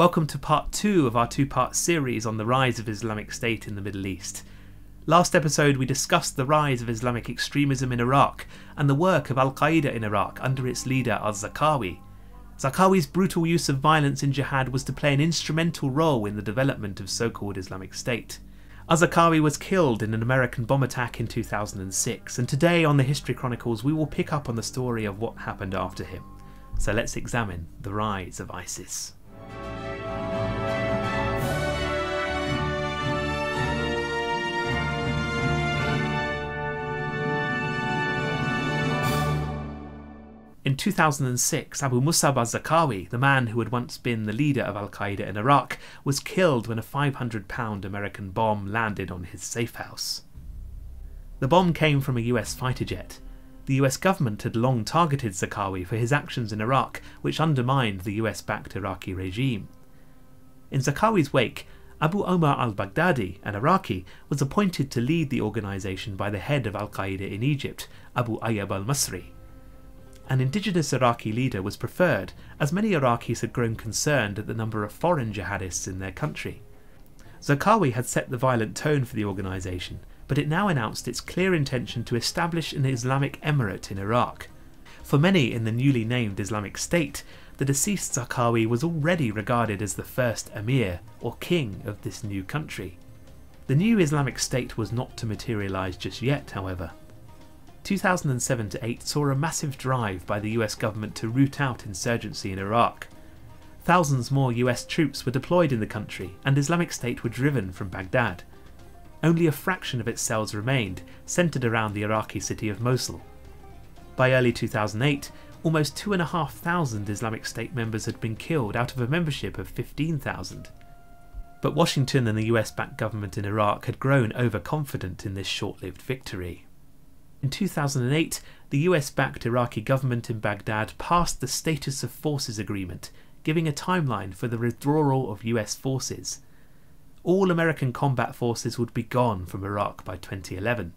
Welcome to part two of our two part series on the rise of Islamic State in the Middle East. Last episode, we discussed the rise of Islamic extremism in Iraq and the work of Al Qaeda in Iraq under its leader al Zarqawi. Zarqawi's brutal use of violence in jihad was to play an instrumental role in the development of so called Islamic State. Al Zarqawi was killed in an American bomb attack in 2006, and today on the History Chronicles, we will pick up on the story of what happened after him. So let's examine the rise of ISIS. In 2006, Abu Musab al-Zarqawi, the man who had once been the leader of al-Qaeda in Iraq, was killed when a 500-pound American bomb landed on his safe house. The bomb came from a US fighter jet. The US government had long targeted Zarqawi for his actions in Iraq, which undermined the US-backed Iraqi regime. In Zarqawi's wake, Abu Omar al-Baghdadi, an Iraqi, was appointed to lead the organisation by the head of al-Qaeda in Egypt, Abu Ayyub al-Masri an indigenous Iraqi leader was preferred, as many Iraqis had grown concerned at the number of foreign jihadists in their country. Zarqawi had set the violent tone for the organisation, but it now announced its clear intention to establish an Islamic emirate in Iraq. For many in the newly named Islamic State, the deceased Zarqawi was already regarded as the first emir, or king, of this new country. The new Islamic State was not to materialise just yet, however. 2007 to 8 saw a massive drive by the US government to root out insurgency in Iraq. Thousands more US troops were deployed in the country, and Islamic State were driven from Baghdad. Only a fraction of its cells remained, centred around the Iraqi city of Mosul. By early 2008, almost 2,500 Islamic State members had been killed out of a membership of 15,000. But Washington and the US backed government in Iraq had grown overconfident in this short lived victory. In 2008, the US backed Iraqi government in Baghdad passed the Status of Forces Agreement, giving a timeline for the withdrawal of US forces. All American combat forces would be gone from Iraq by 2011.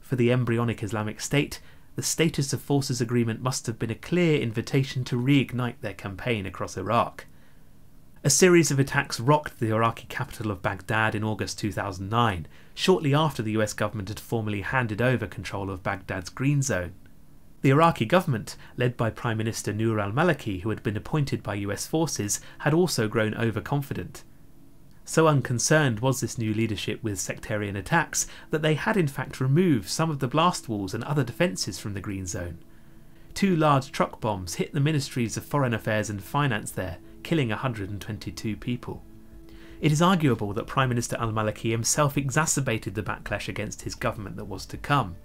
For the embryonic Islamic State, the Status of Forces Agreement must have been a clear invitation to reignite their campaign across Iraq. A series of attacks rocked the Iraqi capital of Baghdad in August 2009, shortly after the US government had formally handed over control of Baghdad's Green Zone. The Iraqi government, led by Prime Minister Nouri al Maliki, who had been appointed by US forces, had also grown overconfident. So unconcerned was this new leadership with sectarian attacks that they had in fact removed some of the blast walls and other defences from the Green Zone. Two large truck bombs hit the ministries of foreign affairs and finance there, killing 122 people. It is arguable that Prime Minister al Maliki himself exacerbated the backlash against his government that was to come.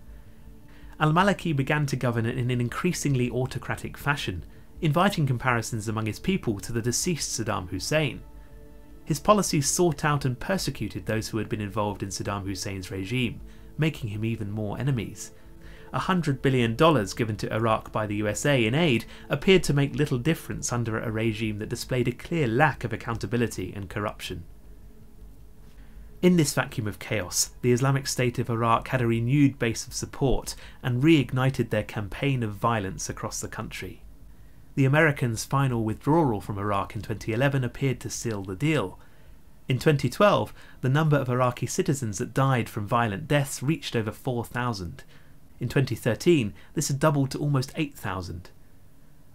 Al Maliki began to govern in an increasingly autocratic fashion, inviting comparisons among his people to the deceased Saddam Hussein. His policies sought out and persecuted those who had been involved in Saddam Hussein's regime, making him even more enemies, $100 billion given to Iraq by the USA in aid appeared to make little difference under a regime that displayed a clear lack of accountability and corruption. In this vacuum of chaos, the Islamic State of Iraq had a renewed base of support and reignited their campaign of violence across the country. The Americans' final withdrawal from Iraq in 2011 appeared to seal the deal. In 2012, the number of Iraqi citizens that died from violent deaths reached over 4,000, in 2013, this had doubled to almost 8,000.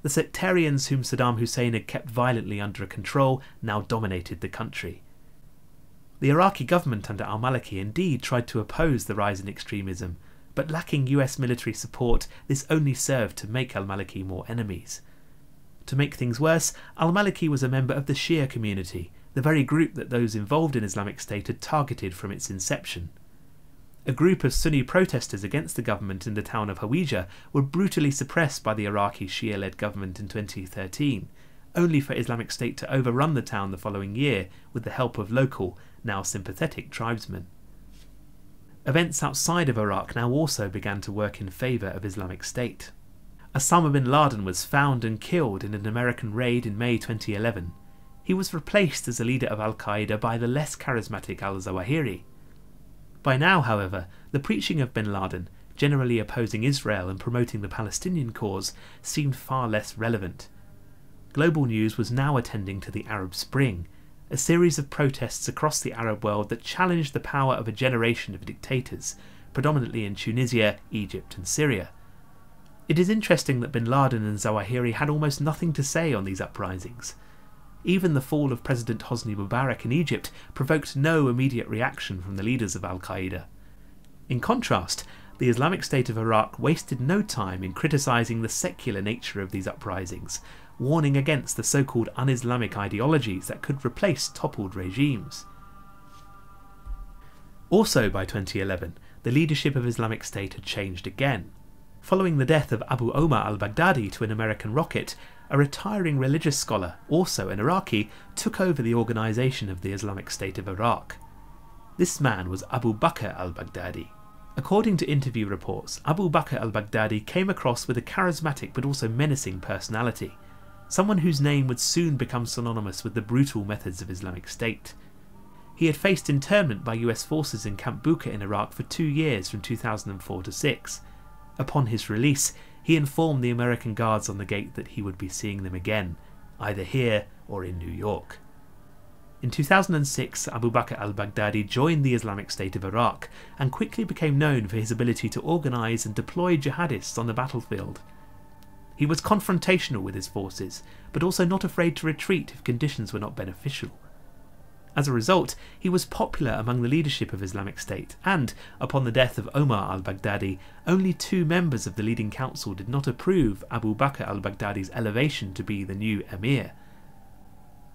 The sectarians whom Saddam Hussein had kept violently under control now dominated the country. The Iraqi government under al Maliki indeed tried to oppose the rise in extremism, but lacking US military support, this only served to make al Maliki more enemies. To make things worse, al Maliki was a member of the Shia community, the very group that those involved in Islamic State had targeted from its inception. A group of Sunni protesters against the government in the town of Hawija were brutally suppressed by the Iraqi Shia led government in 2013, only for Islamic State to overrun the town the following year with the help of local, now sympathetic tribesmen. Events outside of Iraq now also began to work in favour of Islamic State. Osama bin Laden was found and killed in an American raid in May 2011. He was replaced as a leader of Al Qaeda by the less charismatic al Zawahiri. By now, however, the preaching of bin Laden, generally opposing Israel and promoting the Palestinian cause, seemed far less relevant. global news was now attending to the Arab Spring, a series of protests across the Arab world that challenged the power of a generation of dictators, predominantly in Tunisia, Egypt, and Syria. It is interesting that bin Laden and Zawahiri had almost nothing to say on these uprisings. Even the fall of President Hosni Mubarak in Egypt provoked no immediate reaction from the leaders of Al Qaeda. In contrast, the Islamic State of Iraq wasted no time in criticising the secular nature of these uprisings, warning against the so called un Islamic ideologies that could replace toppled regimes. Also by 2011, the leadership of Islamic State had changed again. Following the death of Abu Omar al Baghdadi to an American rocket, a retiring religious scholar, also an Iraqi, took over the organisation of the Islamic State of Iraq. This man was Abu Bakr al Baghdadi. According to interview reports, Abu Bakr al Baghdadi came across with a charismatic but also menacing personality, someone whose name would soon become synonymous with the brutal methods of Islamic State. He had faced internment by US forces in Camp Bucca in Iraq for two years from 2004 to 6. Upon his release, he informed the American guards on the gate that he would be seeing them again, either here or in New York. In 2006, Abu Bakr al Baghdadi joined the Islamic State of Iraq and quickly became known for his ability to organise and deploy jihadists on the battlefield. He was confrontational with his forces, but also not afraid to retreat if conditions were not beneficial. As a result, he was popular among the leadership of Islamic State, and, upon the death of Omar al Baghdadi, only two members of the leading council did not approve Abu Bakr al Baghdadi's elevation to be the new emir.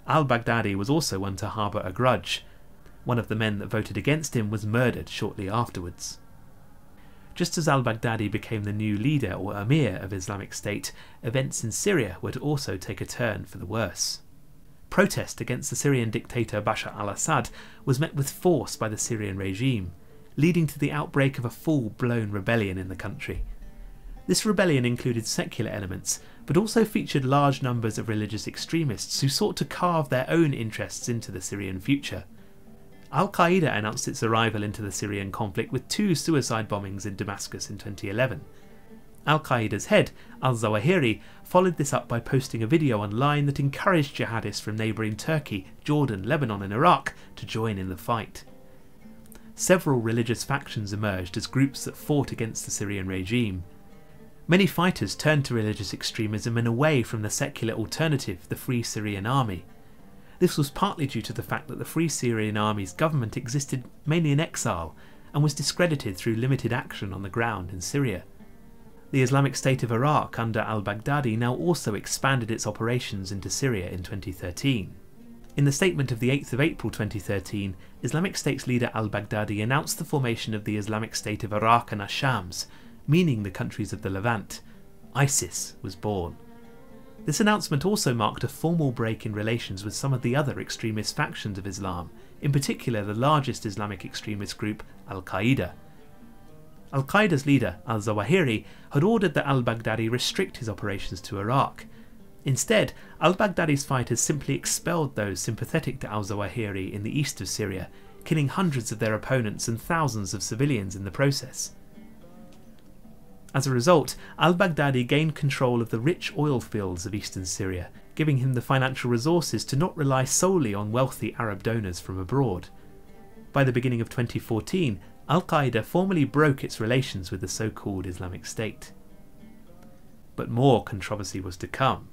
Al Baghdadi was also one to harbour a grudge. One of the men that voted against him was murdered shortly afterwards. Just as al Baghdadi became the new leader or emir of Islamic State, events in Syria would also take a turn for the worse protest against the Syrian dictator Bashar al Assad was met with force by the Syrian regime, leading to the outbreak of a full blown rebellion in the country. This rebellion included secular elements, but also featured large numbers of religious extremists who sought to carve their own interests into the Syrian future. Al Qaeda announced its arrival into the Syrian conflict with two suicide bombings in Damascus in 2011. Al Qaeda's head, al Zawahiri, followed this up by posting a video online that encouraged jihadists from neighbouring Turkey, Jordan, Lebanon, and Iraq to join in the fight. Several religious factions emerged as groups that fought against the Syrian regime. Many fighters turned to religious extremism and away from the secular alternative, the Free Syrian Army. This was partly due to the fact that the Free Syrian Army's government existed mainly in exile and was discredited through limited action on the ground in Syria. The Islamic State of Iraq under al Baghdadi now also expanded its operations into Syria in 2013. In the statement of the 8th of April 2013, Islamic State's leader al Baghdadi announced the formation of the Islamic State of Iraq and Ashams, meaning the countries of the Levant. ISIS was born. This announcement also marked a formal break in relations with some of the other extremist factions of Islam, in particular the largest Islamic extremist group, Al Qaeda. Al Qaeda's leader, al Zawahiri, had ordered that al Baghdadi restrict his operations to Iraq. Instead, al Baghdadi's fighters simply expelled those sympathetic to al Zawahiri in the east of Syria, killing hundreds of their opponents and thousands of civilians in the process. As a result, al Baghdadi gained control of the rich oil fields of eastern Syria, giving him the financial resources to not rely solely on wealthy Arab donors from abroad. By the beginning of 2014, Al Qaeda formally broke its relations with the so called Islamic State. But more controversy was to come.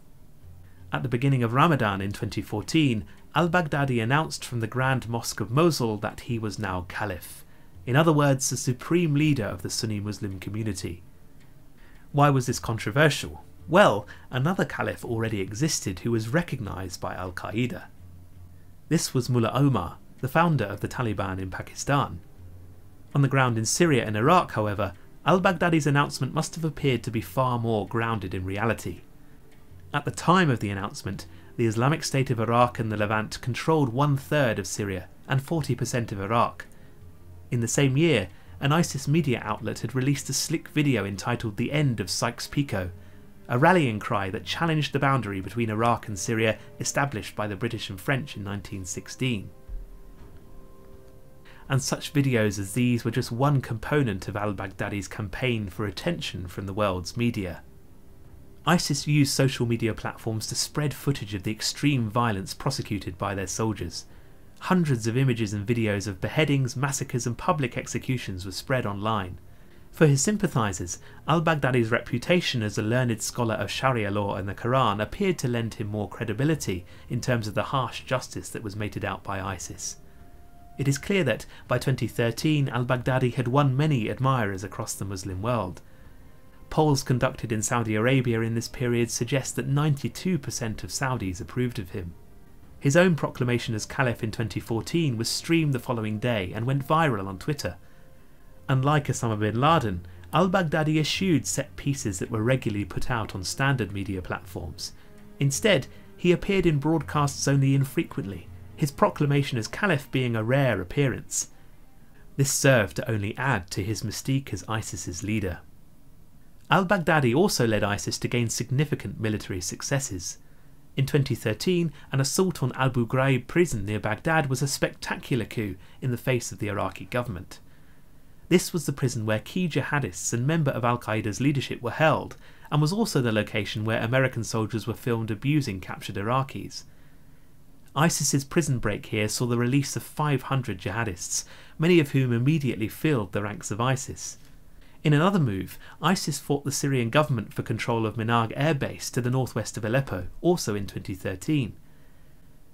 At the beginning of Ramadan in 2014, al Baghdadi announced from the Grand Mosque of Mosul that he was now Caliph, in other words, the supreme leader of the Sunni Muslim community. Why was this controversial? Well, another Caliph already existed who was recognized by al Qaeda. This was Mullah Omar, the founder of the Taliban in Pakistan. On the ground in Syria and Iraq, however, al Baghdadi's announcement must have appeared to be far more grounded in reality. At the time of the announcement, the Islamic State of Iraq and the Levant controlled one third of Syria and 40% of Iraq. In the same year, an ISIS media outlet had released a slick video entitled The End of Sykes-Picot, a rallying cry that challenged the boundary between Iraq and Syria established by the British and French in 1916 and such videos as these were just one component of al Baghdadi's campaign for attention from the world's media. ISIS used social media platforms to spread footage of the extreme violence prosecuted by their soldiers. Hundreds of images and videos of beheadings, massacres, and public executions were spread online. For his sympathisers, al Baghdadi's reputation as a learned scholar of Sharia law and the Quran appeared to lend him more credibility in terms of the harsh justice that was meted out by ISIS. It is clear that, by 2013, al Baghdadi had won many admirers across the Muslim world. Polls conducted in Saudi Arabia in this period suggest that 92% of Saudis approved of him. His own proclamation as Caliph in 2014 was streamed the following day and went viral on Twitter. Unlike Osama bin Laden, al Baghdadi eschewed set pieces that were regularly put out on standard media platforms. Instead, he appeared in broadcasts only infrequently, his proclamation as Caliph being a rare appearance. This served to only add to his mystique as ISIS's leader. Al Baghdadi also led ISIS to gain significant military successes. In 2013, an assault on Abu Ghraib prison near Baghdad was a spectacular coup in the face of the Iraqi government. This was the prison where key jihadists and member of Al Qaeda's leadership were held, and was also the location where American soldiers were filmed abusing captured Iraqis. ISIS's prison break here saw the release of 500 jihadists, many of whom immediately filled the ranks of ISIS. In another move, ISIS fought the Syrian government for control of Menagh air base to the northwest of Aleppo, also in 2013.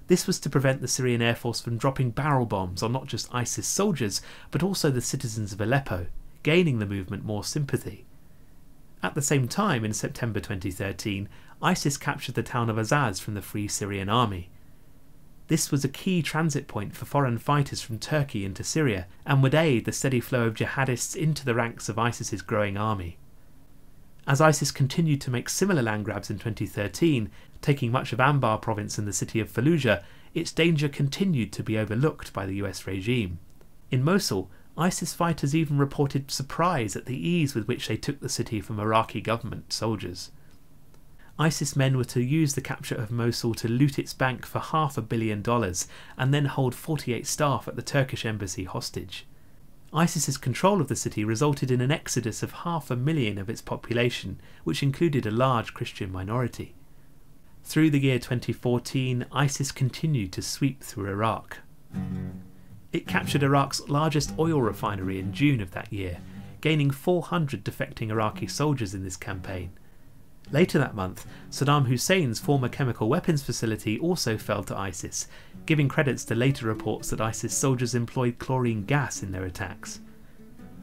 This was to prevent the Syrian Air Force from dropping barrel bombs on not just ISIS soldiers, but also the citizens of Aleppo, gaining the movement more sympathy. At the same time, in September 2013, ISIS captured the town of Azaz from the Free Syrian Army. This was a key transit point for foreign fighters from Turkey into Syria and would aid the steady flow of jihadists into the ranks of ISIS's growing army. As ISIS continued to make similar land grabs in 2013, taking much of Anbar province and the city of Fallujah, its danger continued to be overlooked by the US regime. In Mosul, ISIS fighters even reported surprise at the ease with which they took the city from Iraqi government soldiers. ISIS men were to use the capture of Mosul to loot its bank for half a billion dollars and then hold 48 staff at the Turkish embassy hostage. ISIS's control of the city resulted in an exodus of half a million of its population, which included a large Christian minority. Through the year 2014, ISIS continued to sweep through Iraq. It captured Iraq's largest oil refinery in June of that year, gaining 400 defecting Iraqi soldiers in this campaign. Later that month, Saddam Hussein's former chemical weapons facility also fell to ISIS, giving credits to later reports that ISIS soldiers employed chlorine gas in their attacks.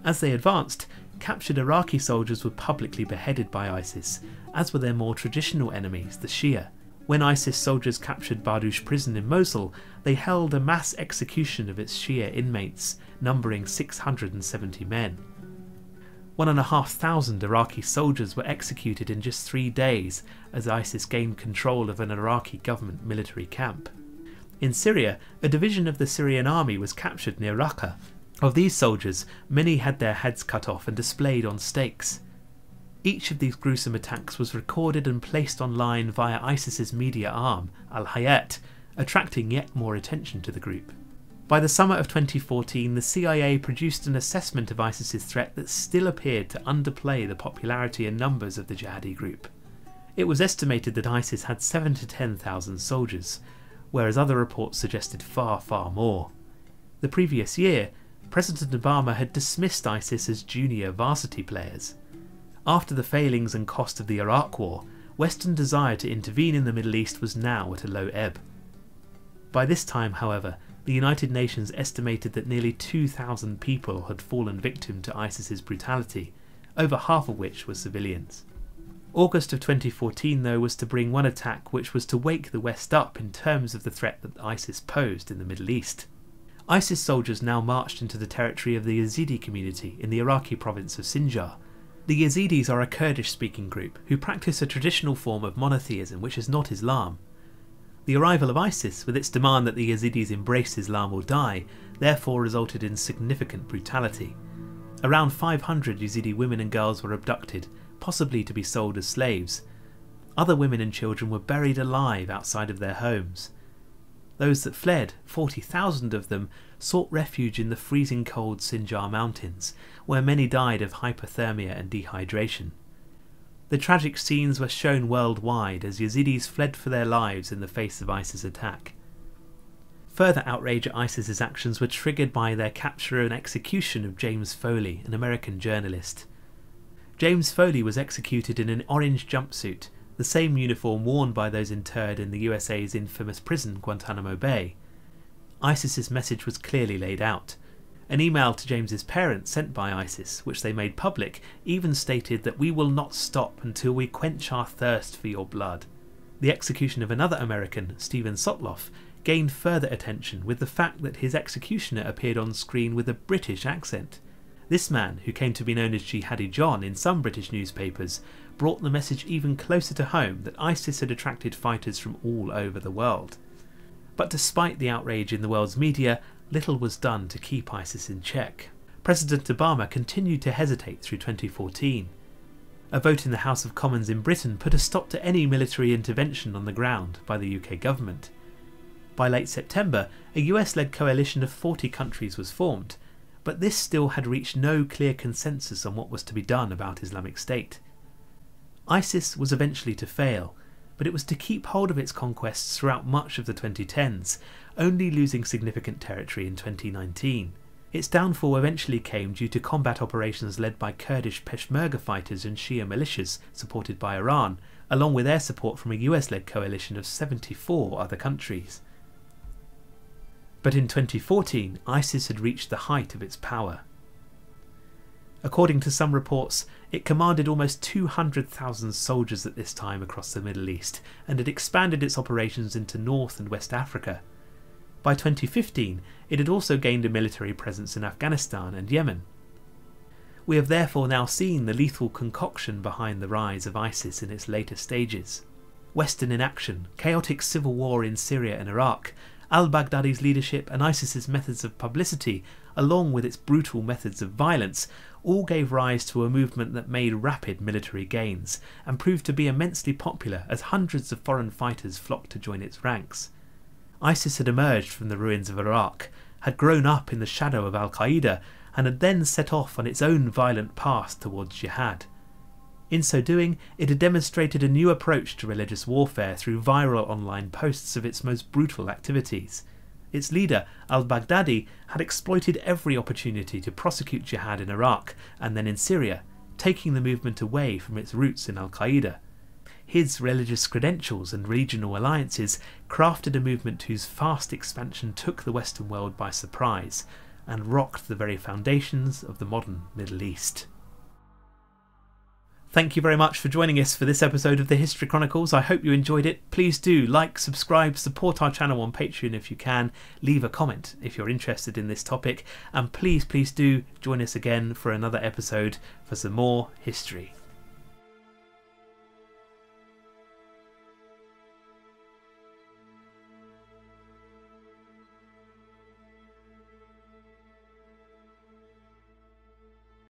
As they advanced, captured Iraqi soldiers were publicly beheaded by ISIS, as were their more traditional enemies, the Shia. When ISIS soldiers captured Badush prison in Mosul, they held a mass execution of its Shia inmates, numbering 670 men. One and a half thousand Iraqi soldiers were executed in just three days as ISIS gained control of an Iraqi government military camp. In Syria, a division of the Syrian army was captured near Raqqa. Of these soldiers, many had their heads cut off and displayed on stakes. Each of these gruesome attacks was recorded and placed online via ISIS's media arm, Al Hayat, attracting yet more attention to the group. By the summer of 2014, the CIA produced an assessment of ISIS's threat that still appeared to underplay the popularity and numbers of the jihadi group. It was estimated that ISIS had 7 to 10,000 soldiers, whereas other reports suggested far, far more. The previous year, President Obama had dismissed ISIS as junior varsity players. After the failings and cost of the Iraq War, Western desire to intervene in the Middle East was now at a low ebb. By this time, however, the United Nations estimated that nearly 2,000 people had fallen victim to ISIS's brutality, over half of which were civilians. August of 2014, though, was to bring one attack which was to wake the West up in terms of the threat that ISIS posed in the Middle East. ISIS soldiers now marched into the territory of the Yazidi community in the Iraqi province of Sinjar. The Yazidis are a Kurdish speaking group who practice a traditional form of monotheism which is not Islam. The arrival of ISIS, with its demand that the Yazidis embrace Islam or die, therefore resulted in significant brutality. Around 500 Yazidi women and girls were abducted, possibly to be sold as slaves. Other women and children were buried alive outside of their homes. Those that fled, 40,000 of them, sought refuge in the freezing cold Sinjar mountains, where many died of hypothermia and dehydration. The tragic scenes were shown worldwide as Yazidis fled for their lives in the face of ISIS attack. Further outrage at ISIS's actions were triggered by their capture and execution of James Foley, an American journalist. James Foley was executed in an orange jumpsuit, the same uniform worn by those interred in the USA's infamous prison, Guantanamo Bay. ISIS's message was clearly laid out. An email to James's parents sent by ISIS, which they made public, even stated that we will not stop until we quench our thirst for your blood. The execution of another American, Steven Sotloff, gained further attention with the fact that his executioner appeared on screen with a British accent. This man, who came to be known as Jihadi John in some British newspapers, brought the message even closer to home that ISIS had attracted fighters from all over the world. But despite the outrage in the world's media, little was done to keep ISIS in check. President Obama continued to hesitate through 2014. A vote in the House of Commons in Britain put a stop to any military intervention on the ground by the UK government. By late September, a US led coalition of 40 countries was formed, but this still had reached no clear consensus on what was to be done about Islamic State. ISIS was eventually to fail, but it was to keep hold of its conquests throughout much of the 2010s, only losing significant territory in 2019. Its downfall eventually came due to combat operations led by Kurdish Peshmerga fighters and Shia militias supported by Iran, along with air support from a US led coalition of 74 other countries. But in 2014, ISIS had reached the height of its power. According to some reports, it commanded almost 200,000 soldiers at this time across the Middle East and had expanded its operations into North and West Africa. By 2015, it had also gained a military presence in Afghanistan and Yemen. We have therefore now seen the lethal concoction behind the rise of ISIS in its later stages. Western inaction, chaotic civil war in Syria and Iraq, al Baghdadi's leadership, and ISIS's methods of publicity, along with its brutal methods of violence, all gave rise to a movement that made rapid military gains and proved to be immensely popular as hundreds of foreign fighters flocked to join its ranks. ISIS had emerged from the ruins of Iraq, had grown up in the shadow of Al Qaeda, and had then set off on its own violent path towards jihad. In so doing, it had demonstrated a new approach to religious warfare through viral online posts of its most brutal activities. Its leader, al Baghdadi, had exploited every opportunity to prosecute jihad in Iraq and then in Syria, taking the movement away from its roots in Al Qaeda. His religious credentials and regional alliances crafted a movement whose fast expansion took the Western world by surprise and rocked the very foundations of the modern Middle East. Thank you very much for joining us for this episode of the History Chronicles. I hope you enjoyed it. Please do like, subscribe, support our channel on Patreon if you can, leave a comment if you're interested in this topic, and please, please do join us again for another episode for some more history.